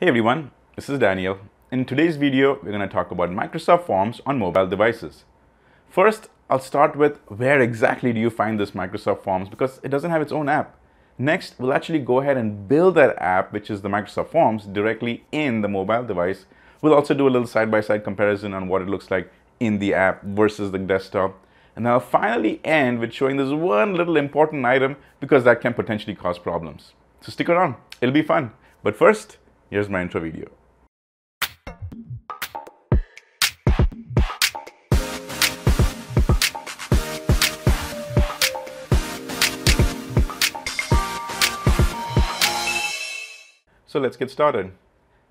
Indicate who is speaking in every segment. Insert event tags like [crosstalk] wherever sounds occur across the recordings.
Speaker 1: Hey everyone, this is Daniel. In today's video, we're going to talk about Microsoft Forms on mobile devices. First, I'll start with where exactly do you find this Microsoft Forms because it doesn't have its own app. Next, we'll actually go ahead and build that app, which is the Microsoft Forms, directly in the mobile device. We'll also do a little side-by-side -side comparison on what it looks like in the app versus the desktop. And I'll finally end with showing this one little important item because that can potentially cause problems. So stick around, it'll be fun. But first, here's my intro video. So let's get started.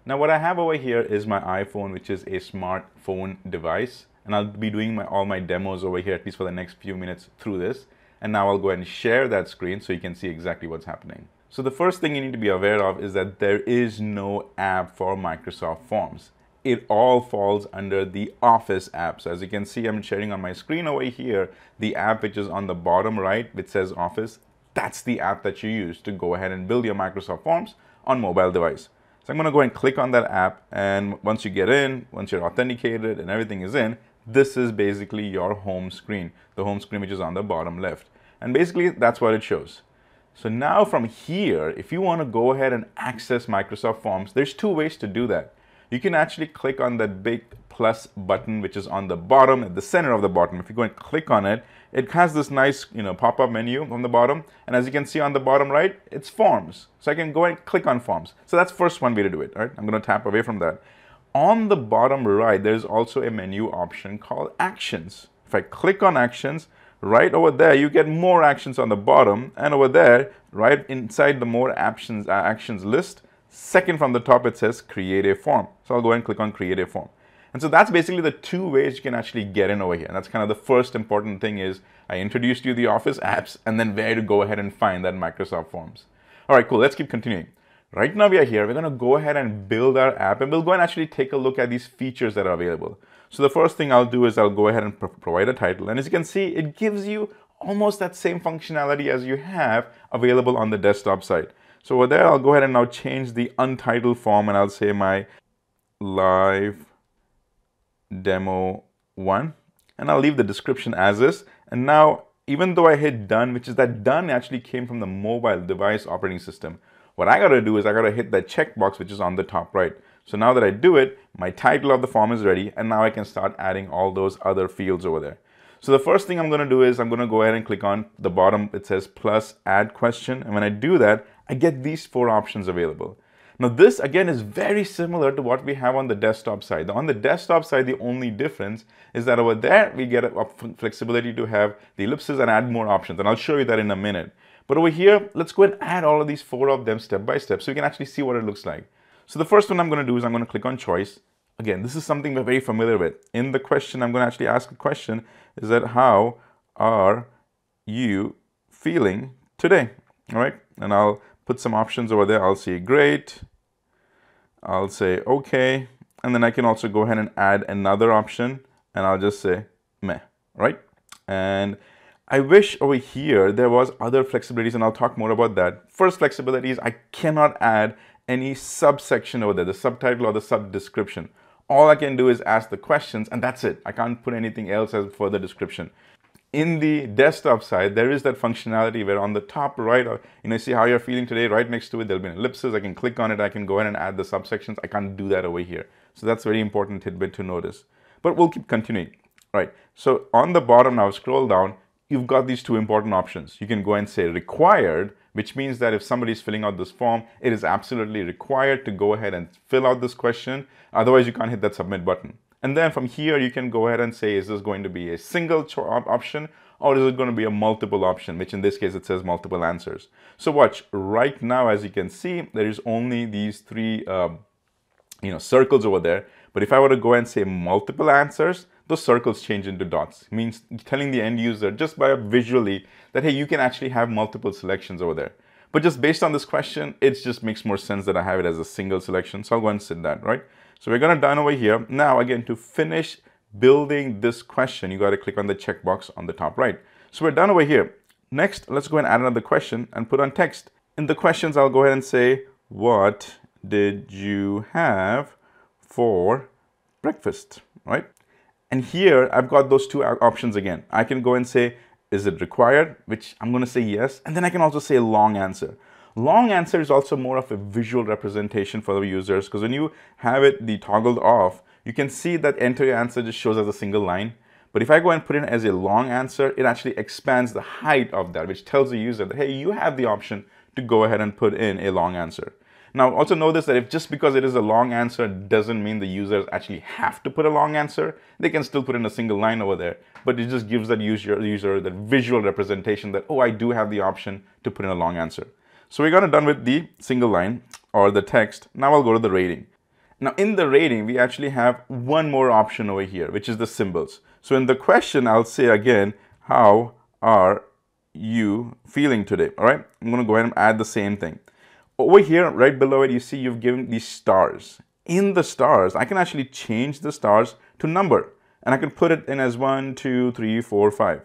Speaker 1: Now what I have over here is my iPhone, which is a smartphone device. And I'll be doing my, all my demos over here, at least for the next few minutes through this. And now I'll go ahead and share that screen so you can see exactly what's happening. So the first thing you need to be aware of is that there is no app for Microsoft Forms. It all falls under the Office app. So as you can see, I'm sharing on my screen over here, the app which is on the bottom right, which says Office, that's the app that you use to go ahead and build your Microsoft Forms on mobile device. So I'm going to go and click on that app. And once you get in, once you're authenticated and everything is in, this is basically your home screen, the home screen which is on the bottom left. And basically that's what it shows. So now from here, if you want to go ahead and access Microsoft Forms, there's two ways to do that. You can actually click on that big plus button, which is on the bottom, at the center of the bottom. If you go and click on it, it has this nice you know, pop-up menu on the bottom. And as you can see on the bottom right, it's Forms. So I can go and click on Forms. So that's first one way to do it, right? I'm going to tap away from that. On the bottom right, there's also a menu option called Actions. If I click on Actions, right over there you get more actions on the bottom. And over there right inside the more actions uh, actions list second from the top it says create a form. So i'll go and click on create a form. And so that's basically the two ways you can actually get in over here. And that's kind of the first important thing is i introduced you the office apps and then where to go ahead and find that microsoft forms. All right cool. Let's keep continuing. Right now we are here. We're going to go ahead and build our app and we'll go and actually take a look at these features that are available so the first thing I'll do is I'll go ahead and pro provide a title. And as you can see, it gives you almost that same functionality as you have available on the desktop side. So over there, I'll go ahead and now change the untitled form and I'll say my live demo one. And I'll leave the description as is. And now, even though I hit done, which is that done actually came from the mobile device operating system, what I gotta do is I gotta hit that checkbox, which is on the top right. So now that I do it, my title of the form is ready and now I can start adding all those other fields over there. So the first thing I'm going to do is I'm going to go ahead and click on the bottom. It says plus add question. And when I do that, I get these four options available. Now this again is very similar to what we have on the desktop side. On the desktop side, the only difference is that over there, we get a flexibility to have the ellipses and add more options. And I'll show you that in a minute. But over here, let's go and add all of these four of them step by step so you can actually see what it looks like. So the first one I'm going to do is I'm going to click on choice. Again, this is something we're very familiar with. In the question, I'm going to actually ask a question, is that how are you feeling today? All right, and I'll put some options over there. I'll say great. I'll say okay. And then I can also go ahead and add another option and I'll just say meh, right? And I wish over here there was other flexibilities and I'll talk more about that. First flexibility is I cannot add any subsection over there, the subtitle or the sub description. All I can do is ask the questions and that's it. I can't put anything else as further description. In the desktop side, there is that functionality where on the top right, uh, you know, see how you're feeling today, right next to it, there'll be an ellipsis. I can click on it. I can go ahead and add the subsections. I can't do that over here. So that's very important tidbit to notice. But we'll keep continuing. Right. So on the bottom now, scroll down, you've got these two important options. You can go and say required, which means that if somebody is filling out this form, it is absolutely required to go ahead and fill out this question. Otherwise, you can't hit that submit button. And then from here, you can go ahead and say, is this going to be a single option or is it going to be a multiple option, which in this case, it says multiple answers. So watch, right now, as you can see, there is only these three um, you know, circles over there. But if I were to go and say multiple answers, those circles change into dots. Means telling the end user just by visually that, hey, you can actually have multiple selections over there. But just based on this question, it just makes more sense that I have it as a single selection. So I'll go and set that, right? So we're gonna done over here. Now, again, to finish building this question, you gotta click on the checkbox on the top right. So we're done over here. Next, let's go and add another question and put on text. In the questions, I'll go ahead and say, what did you have for breakfast, right? And here I've got those two options again. I can go and say, is it required? Which I'm going to say yes. And then I can also say long answer. Long answer is also more of a visual representation for the users because when you have it the toggled off, you can see that enter your answer just shows as a single line. But if I go and put in as a long answer, it actually expands the height of that, which tells the user that, hey, you have the option to go ahead and put in a long answer. Now, also notice that if just because it is a long answer doesn't mean the users actually have to put a long answer, they can still put in a single line over there. But it just gives that user, user that visual representation that, oh, I do have the option to put in a long answer. So we got it done with the single line or the text. Now I'll go to the rating. Now in the rating, we actually have one more option over here, which is the symbols. So in the question, I'll say again, how are you feeling today? All right, I'm gonna go ahead and add the same thing. Over here, right below it, you see you've given these stars. In the stars, I can actually change the stars to number and I can put it in as one, two, three, four, five.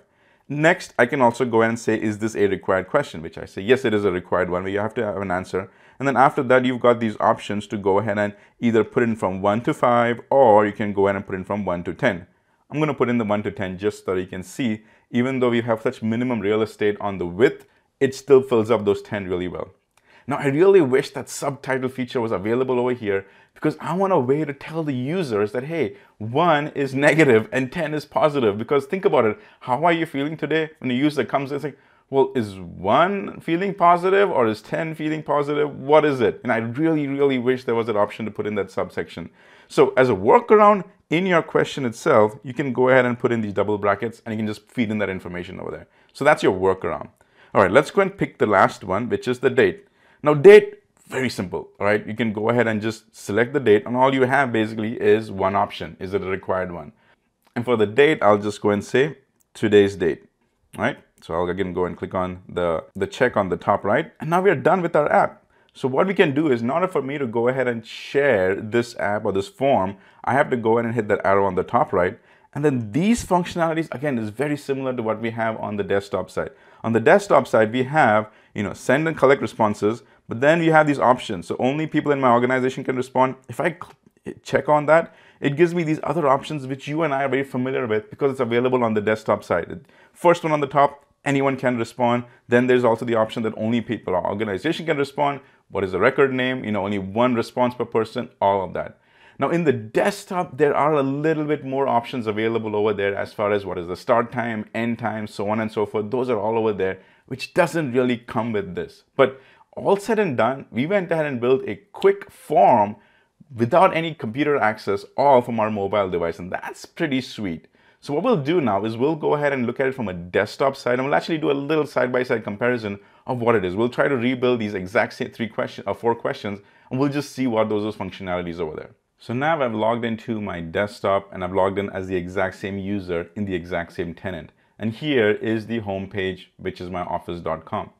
Speaker 1: Next, I can also go and say, is this a required question? Which I say, yes, it is a required one, but you have to have an answer. And then after that, you've got these options to go ahead and either put in from 1 to 5, or you can go ahead and put in from 1 to 10. I'm going to put in the 1 to 10 just so you can see, even though we have such minimum real estate on the width, it still fills up those 10 really well. Now, I really wish that subtitle feature was available over here because I want a way to tell the users that, hey, one is negative and 10 is positive. Because think about it, how are you feeling today? When a user comes and says, well, is one feeling positive or is 10 feeling positive? What is it? And I really, really wish there was an option to put in that subsection. So as a workaround in your question itself, you can go ahead and put in these double brackets and you can just feed in that information over there. So that's your workaround. All right, let's go and pick the last one, which is the date. Now date, very simple, right? You can go ahead and just select the date and all you have basically is one option. Is it a required one? And for the date, I'll just go and say today's date, right? So I'll again go and click on the, the check on the top right. And now we are done with our app. So what we can do is in order for me to go ahead and share this app or this form, I have to go ahead and hit that arrow on the top right. And then these functionalities, again, is very similar to what we have on the desktop side. On the desktop side, we have, you know, send and collect responses, but then you have these options. So only people in my organization can respond. If I check on that, it gives me these other options which you and I are very familiar with because it's available on the desktop side. First one on the top, anyone can respond. Then there's also the option that only people or organization can respond. What is the record name? You know, only one response per person, all of that. Now in the desktop, there are a little bit more options available over there as far as what is the start time, end time, so on and so forth. Those are all over there, which doesn't really come with this. But all said and done, we went ahead and built a quick form without any computer access, all from our mobile device. And that's pretty sweet. So what we'll do now is we'll go ahead and look at it from a desktop side and we'll actually do a little side-by-side -side comparison of what it is. We'll try to rebuild these exact same three questions or uh, four questions and we'll just see what those, those functionalities over there. So now I've logged into my desktop and I've logged in as the exact same user in the exact same tenant. And here is the home page, which is my office.com.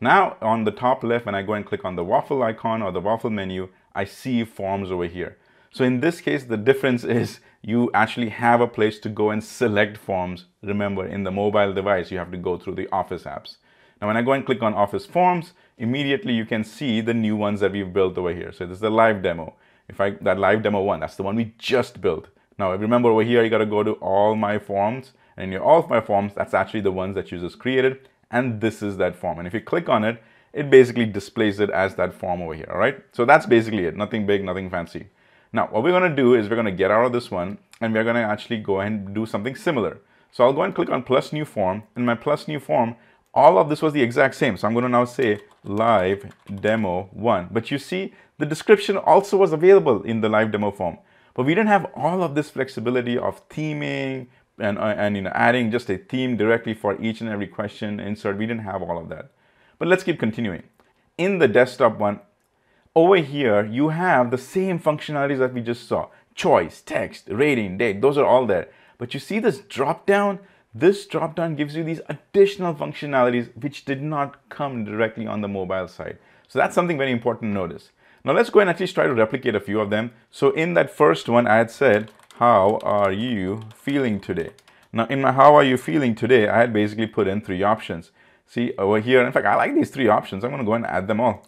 Speaker 1: Now on the top left, when I go and click on the waffle icon or the waffle menu, I see forms over here. So in this case, the difference is you actually have a place to go and select forms. Remember, in the mobile device, you have to go through the Office apps. Now, when I go and click on Office Forms, immediately you can see the new ones that we've built over here. So this is the live demo. If I, that live demo one, that's the one we just built. Now, remember over here, you got to go to all my forms and in your all of my forms, that's actually the ones that users created. And this is that form. And if you click on it, it basically displays it as that form over here. All right. So that's basically it. Nothing big, nothing fancy. Now, what we're going to do is we're going to get out of this one and we're going to actually go and do something similar. So I'll go and click on plus new form. In my plus new form, all of this was the exact same. So I'm going to now say live demo one. But you see, the description also was available in the live demo form. But we didn't have all of this flexibility of theming and, uh, and you know, adding just a theme directly for each and every question insert. We didn't have all of that. But let's keep continuing. In the desktop one, over here, you have the same functionalities that we just saw. Choice, text, rating, date, those are all there. But you see this drop down? This drop down gives you these additional functionalities which did not come directly on the mobile side. So that's something very important to notice. Now let's go and at least try to replicate a few of them. So in that first one, I had said, how are you feeling today? Now in my how are you feeling today, I had basically put in three options. See over here, in fact, I like these three options. I'm gonna go and add them all.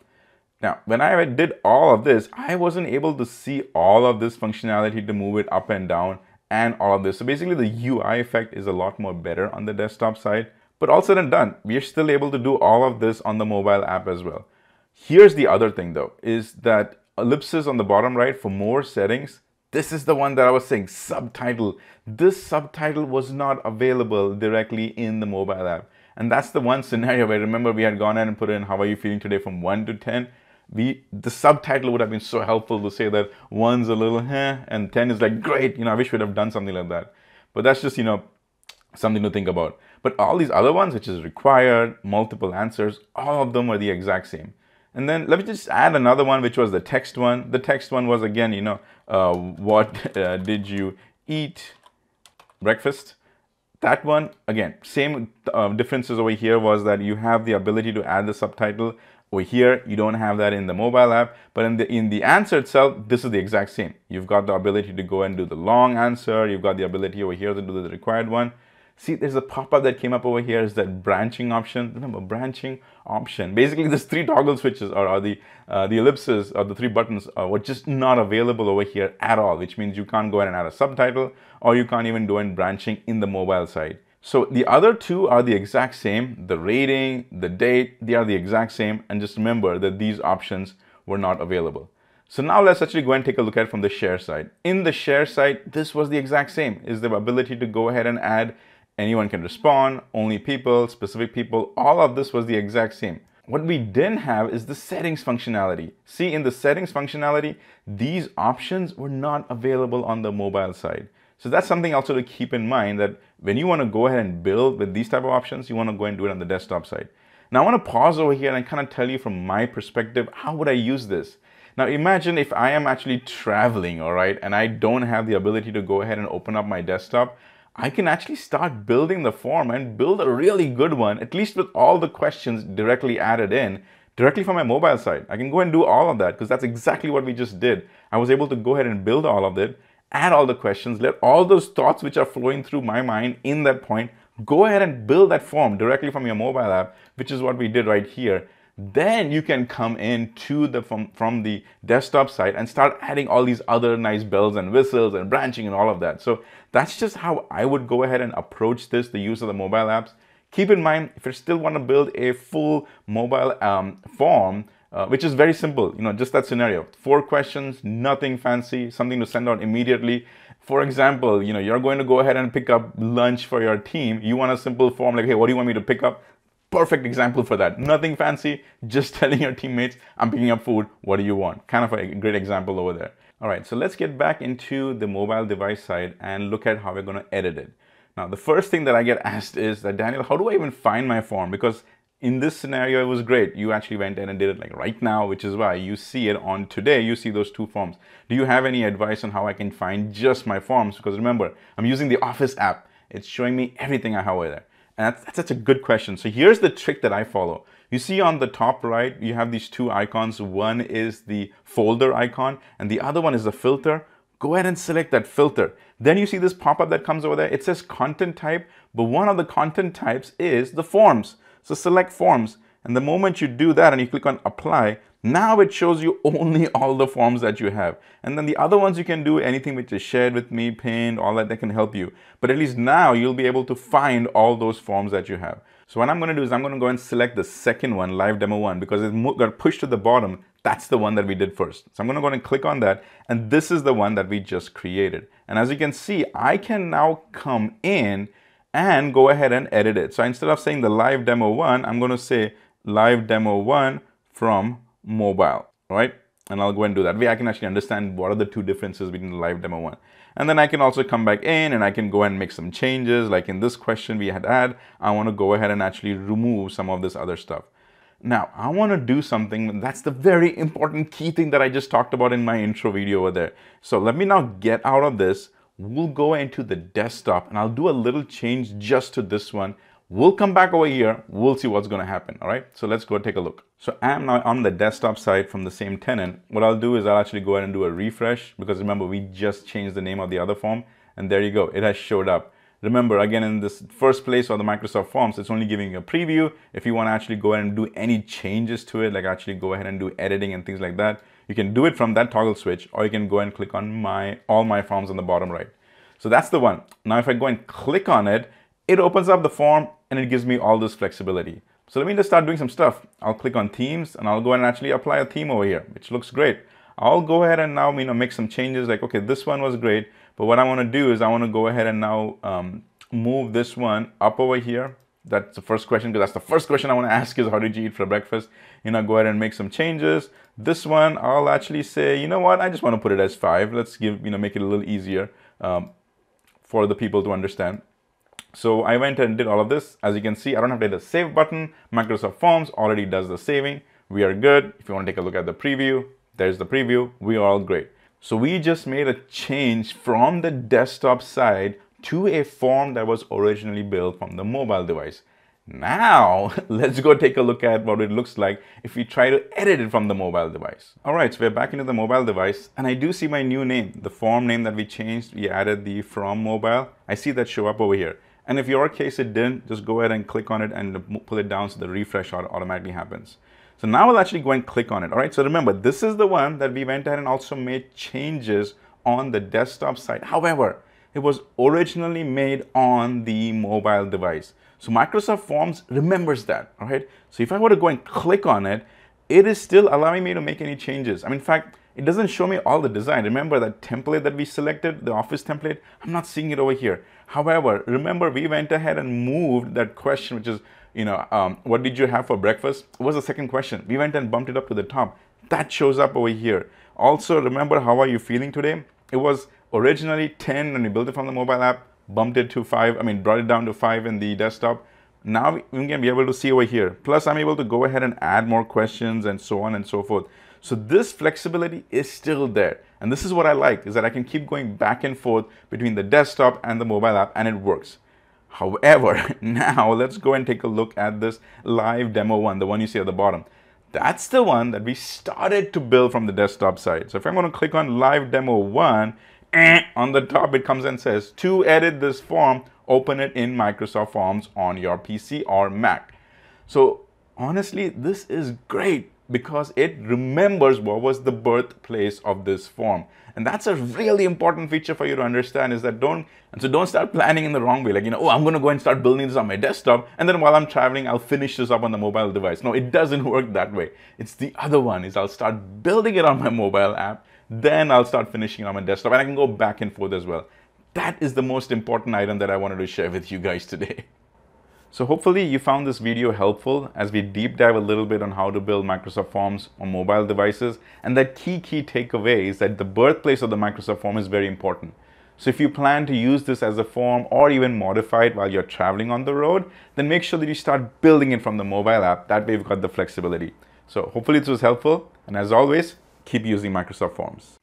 Speaker 1: Now, when I did all of this, I wasn't able to see all of this functionality to move it up and down and all of this. So basically the UI effect is a lot more better on the desktop side, but all said and done, we are still able to do all of this on the mobile app as well. Here's the other thing though, is that ellipses on the bottom right for more settings, this is the one that I was saying, subtitle. This subtitle was not available directly in the mobile app. And that's the one scenario where I remember we had gone in and put in how are you feeling today? from 1 to 10 we the subtitle would have been so helpful to say that one's a little eh, and 10 is like great you know i wish we'd have done something like that. But that's just you know something to think about. But all these other ones which is required multiple answers all of them were the exact same and then let me just add another one which was the text one the text one was again you know uh, what [laughs] uh, did you eat breakfast that one again same uh, differences over here was that you have the ability to add the subtitle over here, you don't have that in the mobile app, but in the in the answer itself, this is the exact same. You've got the ability to go and do the long answer. You've got the ability over here to do the required one. See, there's a pop-up that came up over here is that branching option. Remember, branching option. Basically, there's three toggle switches or, or the uh, the ellipses or the three buttons uh, were just not available over here at all, which means you can't go ahead and add a subtitle or you can't even do in branching in the mobile side. So the other two are the exact same. The rating, the date, they are the exact same. And just remember that these options were not available. So now let's actually go and take a look at from the share side. In the share side, this was the exact same, is the ability to go ahead and add anyone can respond, only people, specific people, all of this was the exact same. What we didn't have is the settings functionality. See, in the settings functionality, these options were not available on the mobile side. So that's something also to keep in mind that when you want to go ahead and build with these type of options, you want to go and do it on the desktop side. Now I want to pause over here and kind of tell you from my perspective, how would I use this? Now imagine if I am actually traveling, all right, and I don't have the ability to go ahead and open up my desktop, I can actually start building the form and build a really good one, at least with all the questions directly added in, directly from my mobile side. I can go and do all of that because that's exactly what we just did. I was able to go ahead and build all of it add all the questions, let all those thoughts which are flowing through my mind in that point, go ahead and build that form directly from your mobile app, which is what we did right here. Then you can come in to the from, from the desktop side and start adding all these other nice bells and whistles and branching and all of that. So that's just how I would go ahead and approach this, the use of the mobile apps. Keep in mind, if you still want to build a full mobile um, form, uh, which is very simple. You know, just that scenario. Four questions, nothing fancy, something to send out immediately. For example, you know, you're going to go ahead and pick up lunch for your team. You want a simple form like, hey, what do you want me to pick up? Perfect example for that. Nothing fancy, just [laughs] telling your teammates, I'm picking up food. What do you want? Kind of a great example over there. All right, so let's get back into the mobile device side and look at how we're going to edit it. Now, the first thing that I get [laughs] asked is that, Daniel, how do I even find my form? Because in this scenario, it was great. You actually went in and did it like right now, which is why you see it on today. You see those two forms. Do you have any advice on how I can find just my forms? Because remember, I'm using the Office app. It's showing me everything I have over there. And that's, that's such a good question. So here's the trick that I follow. You see on the top right, you have these two icons. One is the folder icon and the other one is the filter. Go ahead and select that filter. Then you see this pop-up that comes over there. It says content type, but one of the content types is the forms. So select forms. And the moment you do that and you click on apply, now it shows you only [laughs] all the forms that you have. And then the other ones you can do anything which is shared with me, pinned, all that that can help you. But at least now you'll be able to find all those forms that you have. So what I'm going to do is I'm going to go and select the second one, live demo one, because it got pushed to the bottom. That's the one that we did first. So I'm going to go and click on that. And this is the one that we just created. And as you can see, I can now come in and go ahead and edit it. So instead of saying the live demo one, I'm going to say live demo one from mobile, right? And I'll go and do that. Way I can actually understand what are the two differences between the live demo one. And then I can also come back in and I can go and make some changes. Like in this question we had had, I want to go ahead and actually remove some of this other stuff. Now, I want to do something that's the very important key thing that I just talked about in my intro video over there. So let me now get out of this we'll go into the desktop and I'll do a little change just to this one. We'll come back over here. We'll see what's going to happen. All right. So let's go take a look. So I'm now on the desktop side from the same tenant. What I'll do is I'll actually go ahead and do a refresh because remember we just changed the name of the other form and there you go. It has showed up. Remember, again, in this first place or the Microsoft Forms, it's only giving you a preview. If you want to actually go ahead and do any changes to it, like actually go ahead and do editing and things like that, you can do it from that toggle switch, or you can go and click on my all my forms on the bottom right. So that's the one. Now, if I go and click on it, it opens up the form and it gives me all this flexibility. So let me just start doing some stuff. I'll click on themes and I'll go and actually apply a theme over here, which looks great. I'll go ahead and now you know make some changes like, okay, this one was great, but what I want to do is I want to go ahead and now um, move this one up over here. That's the first question because that's the first question I want to ask is how did you eat for breakfast? You know, go ahead and make some changes. This one, I'll actually say, you know what, I just want to put it as five. Let's give, you know, make it a little easier um, for the people to understand. So I went and did all of this. As you can see, I don't have to hit the save button. Microsoft Forms already does the saving. We are good. If you want to take a look at the preview, there's the preview. We are all great. So we just made a change from the desktop side to a form that was originally built from the mobile device. Now, [laughs] let's go take a look at what it looks like if we try to edit it from the mobile device. All right, so we're back into the mobile device and I do see my new name, the form name that we changed. We added the from mobile. I see that show up over here. And if your case it didn't, just go ahead and click on it and pull it down so the refresh automatically happens. So now we'll actually go and click on it. All right, so remember, this is the one that we went ahead and also made changes on the desktop side. However, it was originally made on the mobile device. So Microsoft Forms remembers that, all right? So if I were to go and click on it, it is still allowing me to make any changes. I mean, in fact, it doesn't show me all the design. Remember that template that we selected, the office template? I'm not seeing it over here. However, remember we went ahead and moved that question, which is, you know, um, what did you have for breakfast? Was the second question. We went and bumped it up to the top. That shows up over here. Also, remember how are you feeling today? It was originally 10 when we built it from the mobile app, bumped it to 5, I mean, brought it down to 5 in the desktop. Now we can be able to see over here. Plus, I'm able to go ahead and add more questions and so on and so forth. So this flexibility is still there. And this is what I like, is that I can keep going back and forth between the desktop and the mobile app and it works. However, [laughs] now let's go and take a look at this live demo one, the one you see at the bottom. That's the one that we started to build from the desktop side. So if I'm going to click on live demo one, eh, on the top it comes and says to edit this form, open it in Microsoft Forms on your PC or Mac. So honestly, this is great because it remembers what was the birthplace of this form. And that's a really important feature for you to understand is that don't, and so don't start planning in the wrong way. Like, you know, oh, I'm going to go and start building this on my desktop. And then while I'm traveling, I'll finish this up on the mobile device. No, it doesn't work that way. It's the other one is I'll start building it on my mobile app. Then I'll start finishing it on my desktop and I can go back and forth as well. That is the most important item that I wanted to share with you guys today. [laughs] So hopefully you found this video helpful as we deep dive a little bit on how to build Microsoft Forms on mobile devices. And that key, key takeaway is that the birthplace of the Microsoft Form is very important. So if you plan to use this as a form or even modify it while you're traveling on the road, then make sure that you start building it from the mobile app. That way you've got the flexibility. So hopefully this was helpful. And as always, keep using Microsoft Forms.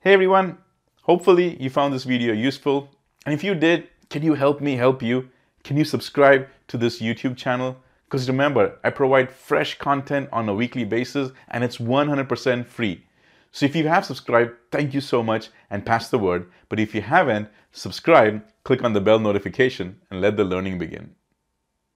Speaker 1: Hey everyone, hopefully you found this video useful. And if you did, can you help me help you? Can you subscribe to this YouTube channel? Because remember, I provide fresh content on a weekly basis and it's 100% free. So if you have subscribed, thank you so much and pass the word. But if you haven't, subscribe, click on the bell notification and let the learning begin.